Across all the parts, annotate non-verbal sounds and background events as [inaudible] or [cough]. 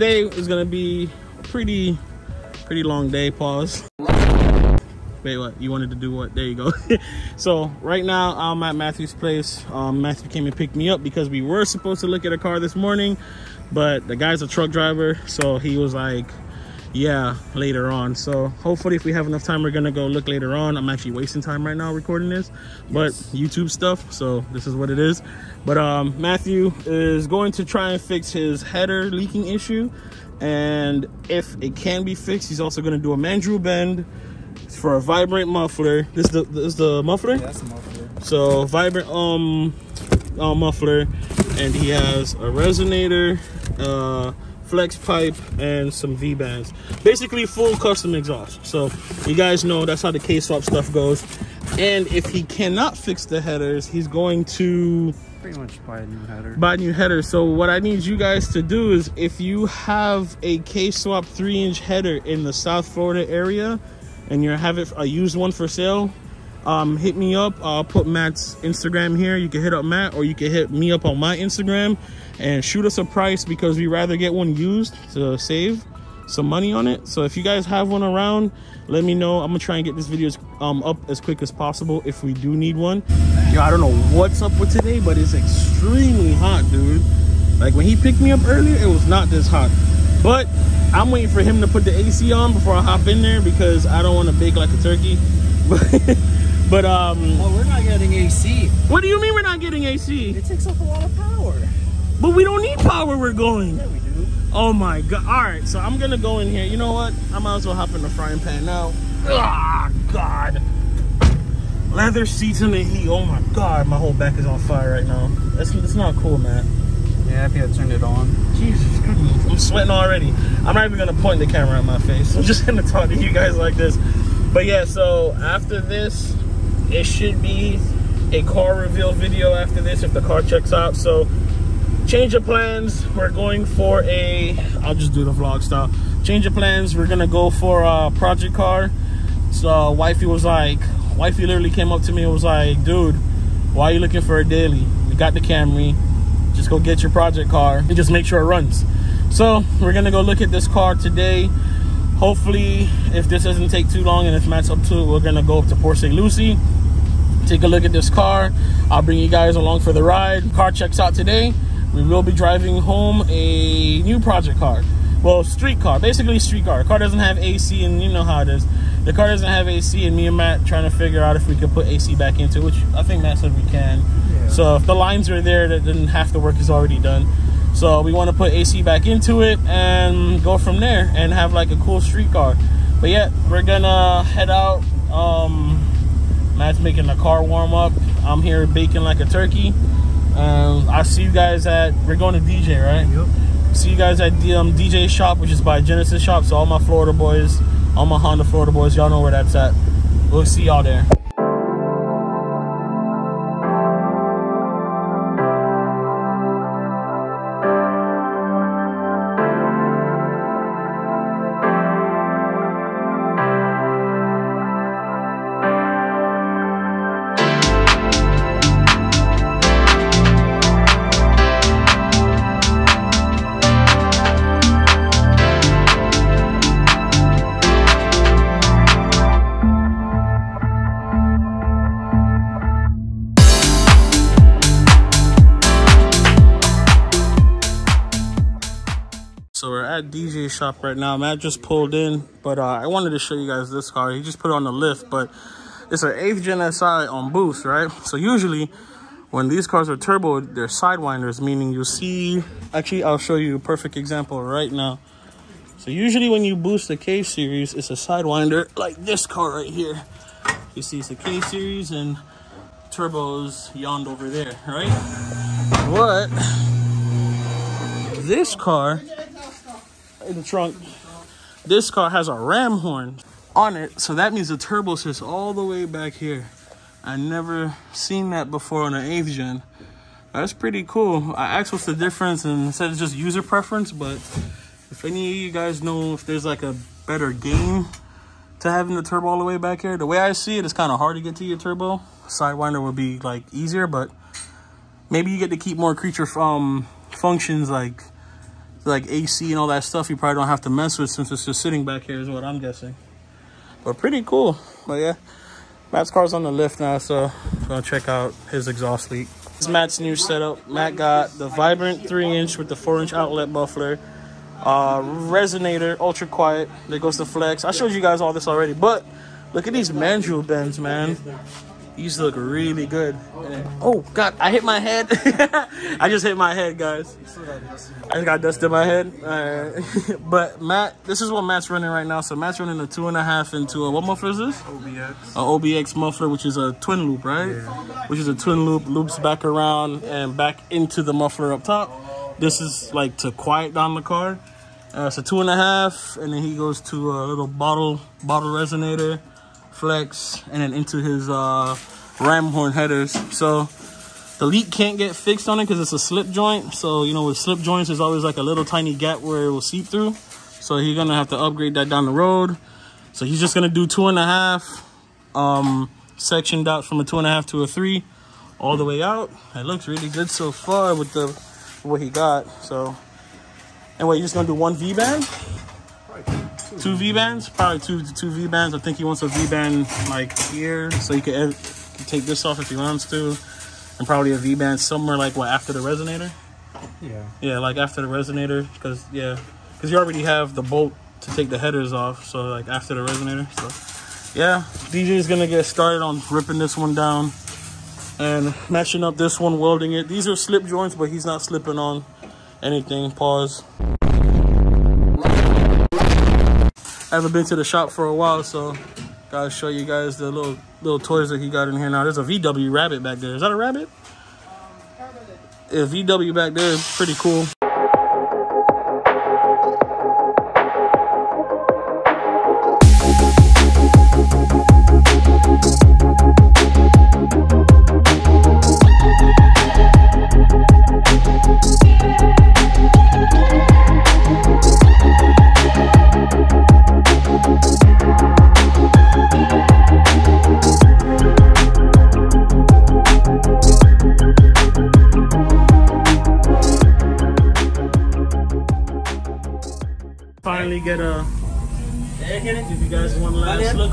today is gonna be pretty, pretty long day. Pause. Wait, what? You wanted to do what? There you go. [laughs] so right now I'm at Matthew's place. Um, Matthew came and picked me up because we were supposed to look at a car this morning, but the guy's a truck driver, so he was like, yeah, later on. So hopefully if we have enough time, we're gonna go look later on. I'm actually wasting time right now recording this, but YouTube stuff, so this is what it is. But um, Matthew is going to try and fix his header leaking issue. And if it can be fixed, he's also gonna do a mandrel bend for a vibrant muffler. This is the this is the muffler. Yeah, that's muffler. So vibrant um uh, muffler, and he has a resonator, uh, flex pipe, and some V bands. Basically, full custom exhaust. So you guys know that's how the K swap stuff goes. And if he cannot fix the headers, he's going to Pretty much buy a new header. buy new headers. So what I need you guys to do is if you have a K-Swap 3-inch header in the South Florida area and you have it a used one for sale, um, hit me up. I'll put Matt's Instagram here. You can hit up Matt or you can hit me up on my Instagram and shoot us a price because we'd rather get one used to save some money on it. So if you guys have one around, let me know. I'm gonna try and get this video um, up as quick as possible if we do need one. Yo, I don't know what's up with today, but it's extremely hot, dude. Like when he picked me up earlier, it was not this hot. But I'm waiting for him to put the AC on before I hop in there because I don't want to bake like a turkey. [laughs] But, but um, Well, we're not getting AC. what do you mean we're not getting AC? It takes up a lot of power. But we don't need power. We're going. Yeah, we do. Oh my god. Alright, so I'm gonna go in here. You know what? I might as well hop in the frying pan now. Ah god. Leather seats in the heat. Oh my god, my whole back is on fire right now. That's that's not cool, man. Yeah, you had turned it on. Jesus Christ. I'm sweating already. I'm not even gonna point the camera at my face. I'm just gonna talk to you guys like this. But yeah, so after this, it should be a car reveal video after this if the car checks out. So change of plans. We're going for a I'll just do the vlog style. Change of plans. We're gonna go for a project car. So wifey was like, wifey literally came up to me and was like, dude, why are you looking for a daily? We got the Camry. Just go get your project car and just make sure it runs. So we're gonna go look at this car today. Hopefully, if this doesn't take too long and if Matt's up to it, we're gonna go up to Port St. Lucie, take a look at this car. I'll bring you guys along for the ride. Car checks out today. We will be driving home a new project car. Well, street car, basically street car. car doesn't have AC, and you know how it is. The car doesn't have AC, and me and Matt trying to figure out if we could put AC back into it, which I think Matt said we can. Yeah. So if the lines are there, that then half the work is already done. So we want to put AC back into it and go from there and have like a cool street car. But yeah, we're gonna head out. Um, Matt's making the car warm up. I'm here baking like a turkey. Um, I'll see you guys at. We're going to DJ, right? Yep. See you guys at the um, DJ shop, which is by Genesis Shop. So all my Florida boys, all my Honda Florida boys, y'all know where that's at. We'll see y'all there. At DJ shop right now. Matt just pulled in, but uh, I wanted to show you guys this car. He just put it on the lift, but it's an 8th Gen SI on boost, right? So usually when these cars are turbo, they're sidewinders, meaning you see, actually I'll show you a perfect example right now. So usually when you boost the K series, it's a sidewinder like this car right here. You see it's the K series and turbos yawned over there, right? What? This car in the trunk. This car has a ram horn on it, so that means the turbo sits all the way back here. I never seen that before on an 8th gen. That's pretty cool. I asked what's the difference and said it's just user preference, but if any of you guys know if there's like a better game to having the turbo all the way back here, the way I see it, it's kind of hard to get to your turbo. Sidewinder would be like easier, but maybe you get to keep more creature um, functions like like AC and all that stuff, you probably don't have to mess with since it's just sitting back here, is what I'm guessing. But pretty cool. But yeah, Matt's car's on the lift now, so gonna check out his exhaust leak. This is Matt's new setup. Matt got the Vibrant 3 inch with the 4 inch outlet muffler, uh, resonator, ultra quiet. There goes the flex. I showed you guys all this already, but look at these mandrel bends, man. These look really good. Oh God, I hit my head. [laughs] I just hit my head, guys. I just got dust in my head. Alright. [laughs] but Matt, this is what Matt's running right now. So Matt's running a two and a half into a what muffler is this? OBX. A OBX muffler, which is a twin loop, right? Yeah. Which is a twin loop, loops back around and back into the muffler up top. This is like to quiet down the car. Uh, it's a two and a half, and then he goes to a little bottle bottle resonator, flex, and then into his uh, ram horn headers. So the leak can't get fixed on it because it's a slip joint. So you know, with slip joints, there's always like a little tiny gap where it will seep through. So he's gonna have to upgrade that down the road. So he's just gonna do two and a half, um, sectioned out from a two and a half to a three, all the way out. It looks really good so far with the what he got. So, and wait, you're just gonna do one V band? Two V bands? Probably two two V bands. I think he wants a V band like here, so he could, take this off if he wants to, and probably a V band somewhere like what after the resonator. Yeah. Yeah, like after the resonator, because yeah, because you already have the bolt to take the headers off. So like after the resonator. So yeah, DJ is gonna get started on ripping this one down and matching up this one, welding it. These are slip joints, but he's not slipping on anything. Pause. I haven't been to the shop for a while, so gotta show you guys the little little toys that he got in here now. There's a VW rabbit back there. Is that a rabbit? Um, yeah, VW back there is pretty cool.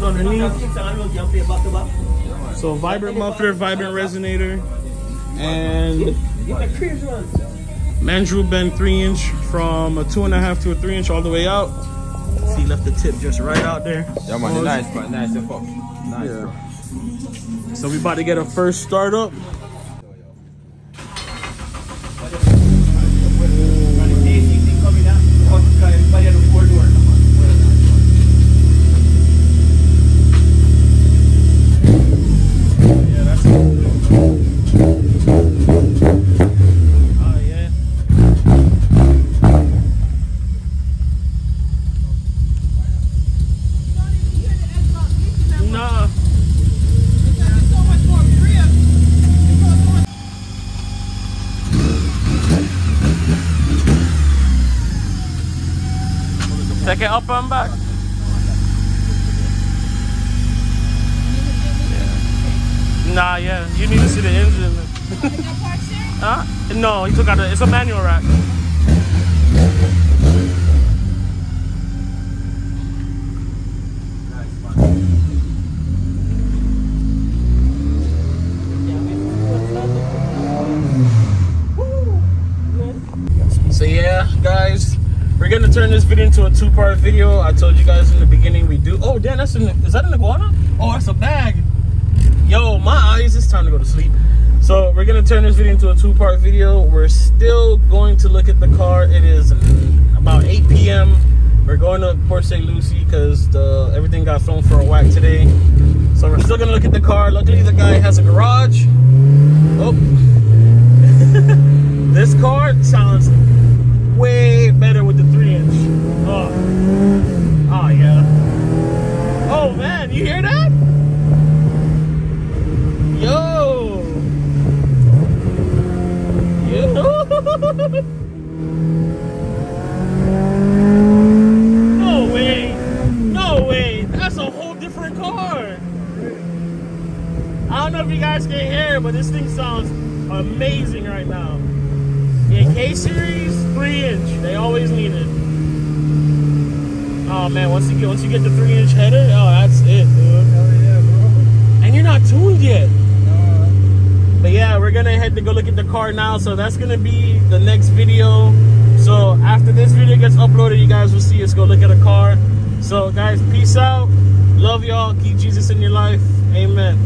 Underneath. So vibrant muffler, vibrant resonator, and mandrel bend three inch from a two and a half to a three inch all the way out. See, left the tip just right out there. Yeah, man, nice, man, nice. Nice, Yeah. So we about to get a first start up. Yeah, Oh. Nah, yeah. You need to see the engine. [laughs] huh? No, he took out the. It's a manual rack. So yeah, guys, we're gonna turn this video into a two-part video. I told you guys in the beginning we do. Oh, damn, that's in. The, is that an iguana? Oh, that's a bag. Yo, my eyes. It's time to go to sleep. So we're gonna turn this video into a two-part video. We're still going to look at the car. It is about 8 p.m. We're going to Port St. Lucie because everything got thrown for a whack today. So we're still gonna look at the car. Luckily, the guy has a garage. Oh. [laughs] this car sounds way better with the three inch. Oh, oh yeah. Oh man, you hear that? Yo. Yo. no way. No way. That's a whole different car. I don't know if you guys can hear, but this thing sounds amazing right now. Yeah, K series, three three inch. They always need it. Oh man, once you get once you get the three inch header, oh that's it, dude. Hell yeah, bro. And you're not tuned yet. But yeah, we're gonna head to go look at the car now. So that's gonna be the next video. So after this video gets uploaded, you guys will see us go look at a car. So guys, peace out. Love y'all. Keep Jesus in your life. Amen.